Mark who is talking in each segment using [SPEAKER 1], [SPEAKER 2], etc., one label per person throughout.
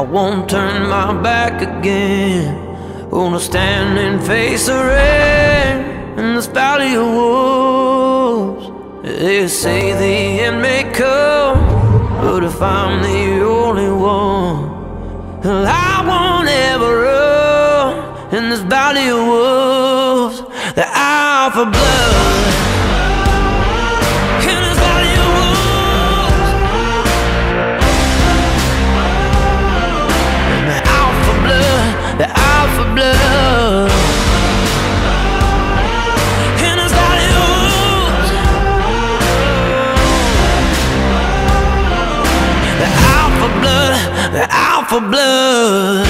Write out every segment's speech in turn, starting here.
[SPEAKER 1] I won't turn my back again. Wanna stand and face the rain in this valley of wolves. They say the end may come, but if I'm the only one, well, I won't ever run in this valley of wolves. The alpha blood. For blood.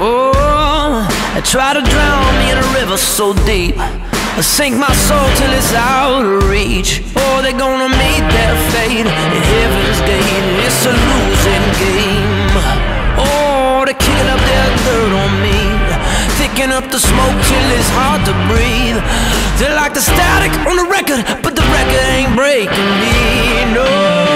[SPEAKER 1] Oh, I try to drown me in a river so deep. I sink my soul till it's out of reach. Oh, they're gonna up the smoke till it's hard to breathe. They're like the static on the record, but the record ain't breaking me. No.